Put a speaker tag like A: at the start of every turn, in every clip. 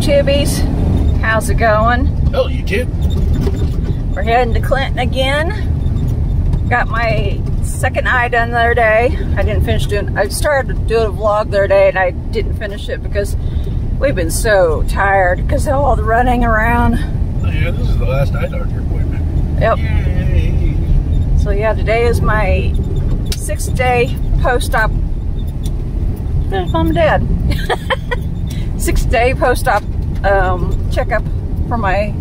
A: YouTubies. How's it going?
B: Oh, YouTube.
A: We're heading to Clinton again. Got my second eye done the other day. I didn't finish doing, I started to do a vlog the other day and I didn't finish it because we've been so tired because of all the running around.
B: Oh, yeah, this is the last eye doctor appointment.
A: Yep.
B: Yay.
A: So yeah, today is my sixth day post-op. Mom and dad. sixth day post-op um, checkup for my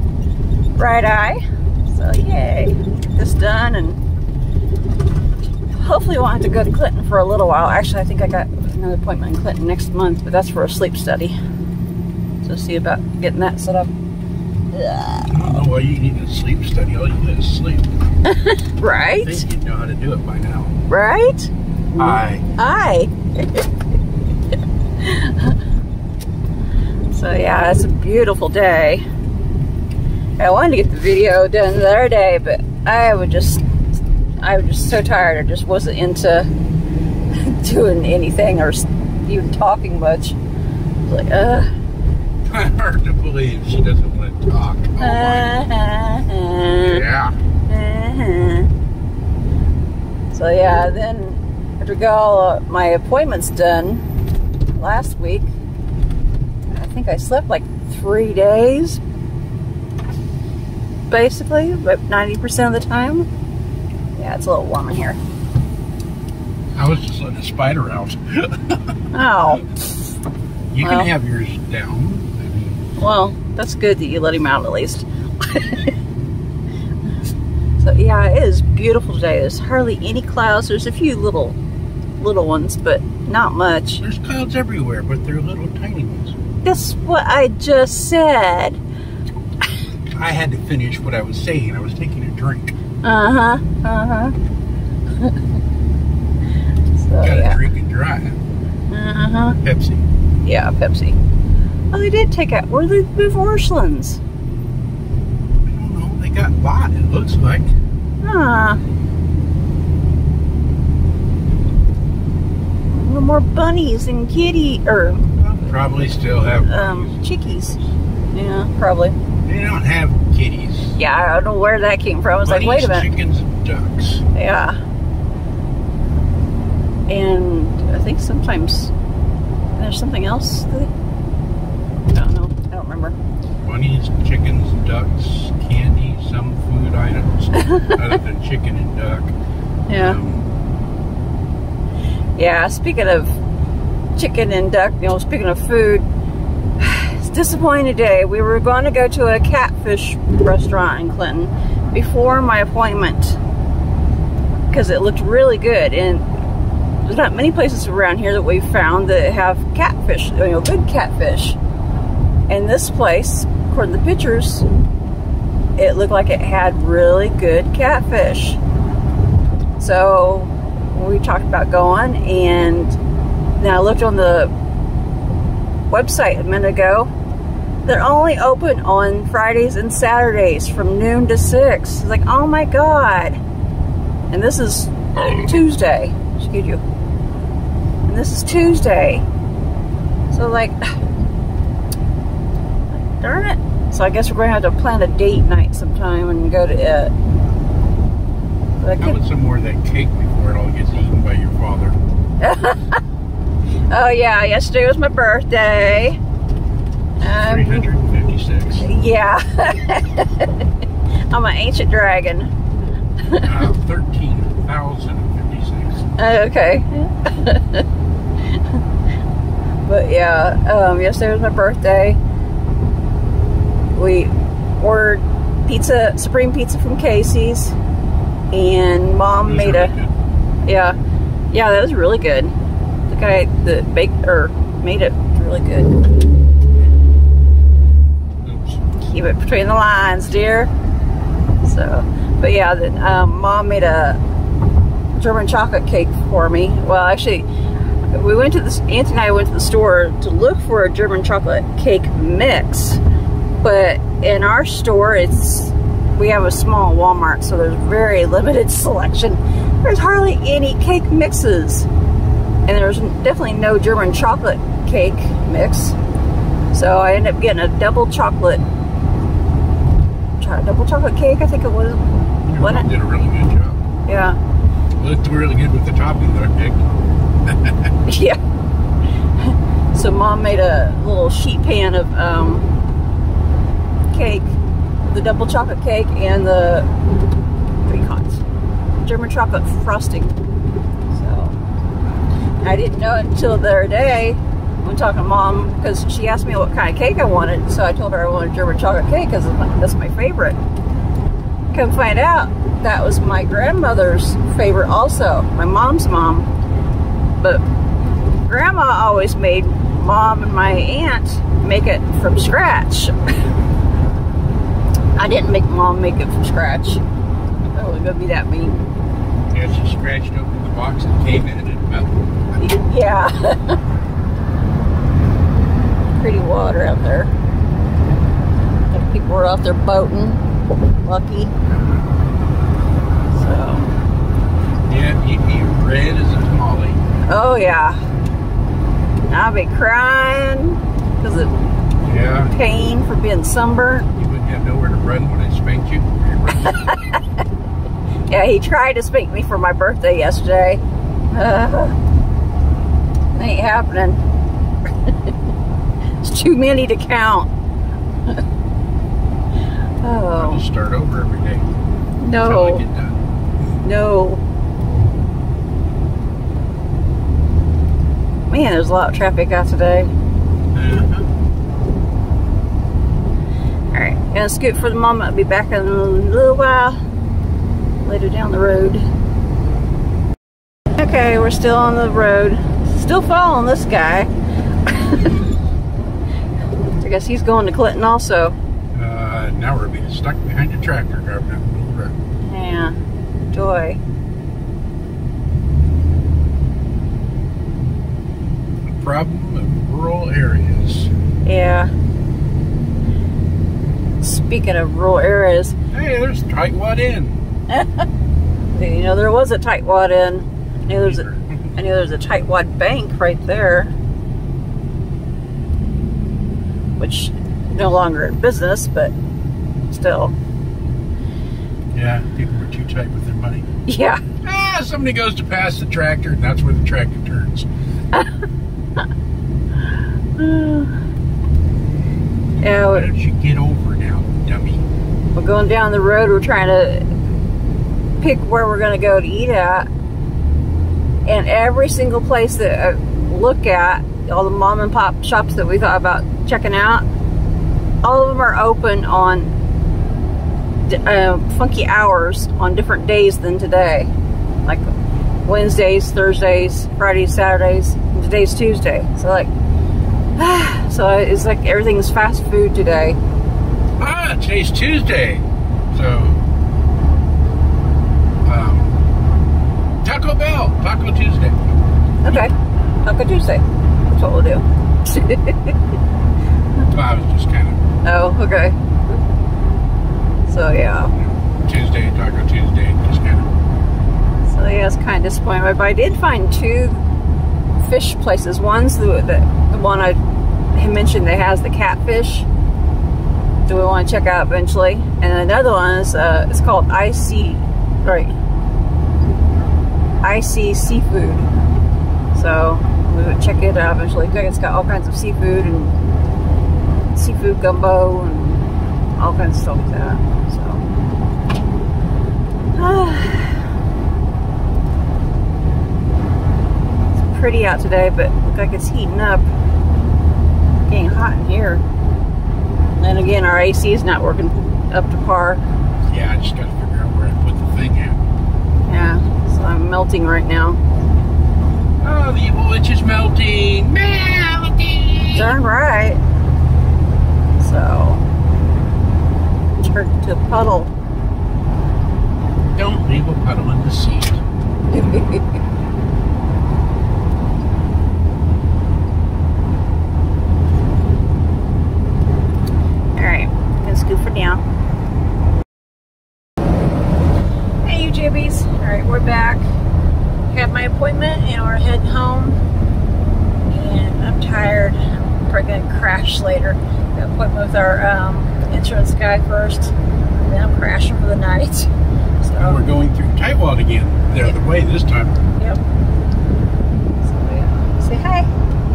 A: right eye. So yay, get this done and hopefully won't have to go to Clinton for a little while. Actually, I think I got another appointment in Clinton next month, but that's for a sleep study. So see about getting that set up.
B: I don't know why you need a sleep study. All you need is sleep. I
A: Right?
B: think you'd know how to do it by now.
A: Right?
B: I.
A: Hi. so yeah, it's a beautiful day. I wanted to get the video done the other day, but I would just, I was just so tired. I just wasn't into doing anything or even talking much. I was like, uh.
B: Hard to believe she doesn't want to talk. Oh, my. Yeah.
A: Uh-huh. So yeah, then after got all uh, my appointments done last week, I slept like three days, basically, ninety percent of the time. Yeah, it's a little warm in here.
B: I was just letting a spider out.
A: Oh,
B: You
A: Well.
B: can have yours down.
A: Well, that's good that you let him out at least. so yeah, it is beautiful today. There's hardly any clouds. There's a few little, little ones, but not much.
B: there's clouds everywhere, but they're little tiny ones.
A: That's what I just said.
B: I had to finish what I was saying. I was taking a drink.
A: Uh huh. Uh huh. so
B: Gotta
A: yeah.
B: drink and drive.
A: Uh huh.
B: Pepsi.
A: Yeah, Pepsi. Oh, they did take out. Where did they move?
B: I don't know. They got bought, it looks like.
A: Huh. No more bunnies and kitty or
B: Probably still have
A: um chickies. Yeah, probably.
B: They don't have kitties.
A: Yeah, I don't know where that came from. I was like, wait a minute.
B: chickens, and ducks.
A: Yeah. And I think sometimes there's something else that I don't know. I don't remember.
B: Bunnies, chickens, ducks, candy, some food items other than chicken and duck.
A: Yeah.
B: Um,
A: Yeah, speaking of chicken and duck, you know, speaking of food, it's a disappointing day. We were going to go to a catfish restaurant in Clinton before my appointment because it looked really good. And there's not many places around here that we've found that have catfish, you know, good catfish. And this place, according to the pictures, it looked like it had really good catfish. So we talked about going, and then I looked on the website a minute ago. They're only open on Fridays and Saturdays from noon to six. It's like, oh my god! And this is Tuesday. Excuse you. And this is Tuesday. So like, darn it. So I guess we're going to have to plan a date night sometime and go to it. But I could-
B: some more of that cake before it all gets eaten by your father?
A: Oh yeah, yesterday was my birthday. Um,
B: 356.
A: yeah. I'm an ancient dragon.
B: Uh, 13,056.
A: Okay. but yeah, um, yesterday was my birthday. We ordered pizza, supreme pizza from Casey's, and mom made
B: really
A: a
B: good.
A: yeah, yeah, that was really good. The guy that baked or made it really good.
B: Oops.
A: keep it between the lines, dear. So, but yeah, the, um, mom made a German chocolate cake for me. Well, actually, we went to this. Auntie and I went to the store to look for a German chocolate cake mix, but in our store, it's we have a small Walmart, so there's very limited selection. There's hardly any cake mixes, and there's definitely no German chocolate cake mix. So I ended up getting a double chocolate, double chocolate cake. I think it was.
B: Your mom
A: it-
B: did a really good job.
A: Yeah,
B: It looked really good with the topping that I picked.
A: yeah. So mom made a little sheet pan of um, cake, the double chocolate cake, and the what do you call it? German chocolate frosting. I didn't know until the other day when talking to mom because she asked me what kind of cake I wanted. So I told her I wanted German chocolate cake because that's my favorite. Come find out that was my grandmother's favorite also, my mom's mom. But grandma always made mom and my aunt make it from scratch. I didn't make mom make it from scratch. I wasn't gonna be that mean.
B: Yeah, she scratched open the box and came in and it melted.
A: Yeah. Pretty water out there. Like people were out there boating. Lucky. So,
B: Yeah, you be red as a tamale.
A: oh yeah. I'll be crying because of
B: Yeah,
A: pain for being sunburnt.
B: you wouldn't have nowhere to run when I spanked you.
A: Yeah, he tried to spank me for my birthday yesterday. Uh, ain't happening. it's too many to count. oh.
B: I'll just start over every day
A: no, no. Man, there's a lot of traffic out today.
B: Uh-huh.
A: Alright, gonna scoot for the moment. I'll be back in a little while later down the road. Okay, we're still on the road. Still following this guy. I guess he's going to Clinton also.
B: Uh, now we're being stuck behind a tractor driving down the middle of the road.
A: Yeah, joy.
B: The problem of rural areas.
A: Yeah. Speaking of rural areas,
B: Hey, there's Tightwad Inn.
A: you know there was a tightwad in. There's a, I knew there was a tightwad bank right there, which no longer in business, but still.
B: Yeah, people were too tight with their money.
A: Yeah.
B: Ah, somebody goes to pass the tractor, and that's where the tractor turns.
A: Yeah,
B: Why don't you get over now, dummy?
A: we're going down the road. We're trying to pick where we're going to go to eat at. And every single place that I look at, all the mom and pop shops that we thought about checking out, all of them are open on uh, funky hours on different days than today. Like Wednesdays, Thursdays, Fridays, Saturdays, and today's Tuesday. So like, so it's like everything's fast food today.
B: Ah, today's Tuesday. So, um, Taco Bell, Taco Tuesday.
A: Okay. Taco Tuesday. That's what we'll do.
B: Well, I was just kind of
A: oh, okay. So yeah.
B: Tuesday, Taco Tuesday, just kind of.
A: So yeah, it's kind of disappointing. But I did find two fish places. One's the the, the one I mentioned that has the catfish. Do we want to check out eventually? And another one is uh, it's called IC right. IC Seafood. So we would check it out eventually. It's got all kinds of seafood and seafood gumbo and all kinds of stuff like that. So. It's pretty out today, but look like it's heating up. Getting hot in here. And again, our AC is not working up to par.
B: Yeah, I just got to figure out where I put the thing at.
A: Yeah, I'm melting right now.
B: Oh, the evil witch is melting. Melting.
A: Darn right. So, turned to puddle.
B: Don't leave a puddle in the seat.
A: Alright, gonna scoop her down. Hey, you jibbies. Alright, we're back. Had my appointment and we're heading home. And I'm tired. probably gonna crash later. Got appointment with our um, insurance guy first, and then I'm crashing for the night. So,
B: And we're going through Tightwad again. The other way this time.
A: yep. So, yeah. Say hi.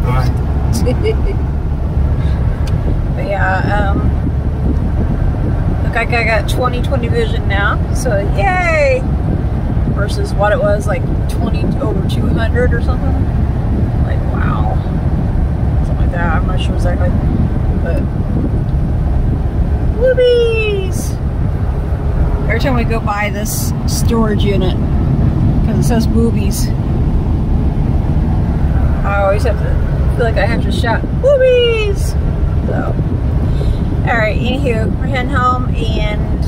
B: Hi.
A: but yeah, um, look like I got 20/20 vision now. So yay! Versus what it was like 20 over 200 or something. Like wow, something like that. I'm not sure exactly, but whoopies! Every time we go by this storage unit, because it says boobies, I always have to feel like I have to shout boobies. So, all right. Anywho, we're heading home and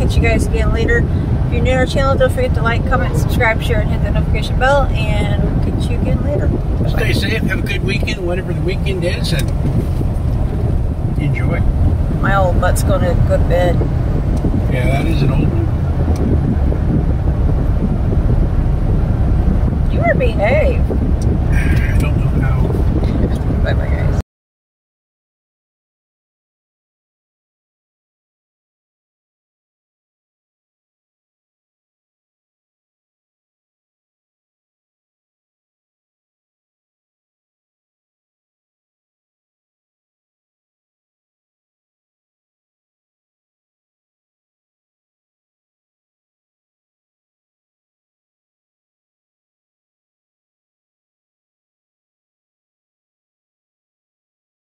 A: catch you guys again later. If you're new to our channel, don't forget to like, comment, subscribe, share, and hit the notification bell. And we'll catch you again later.
B: Stay safe. Have a good weekend, whatever the weekend is, and enjoy.
A: My old butt's going to go to bed.
B: Yeah, that is an old one.
A: You are behave.
B: I don't know how.
A: Bye bye, guys.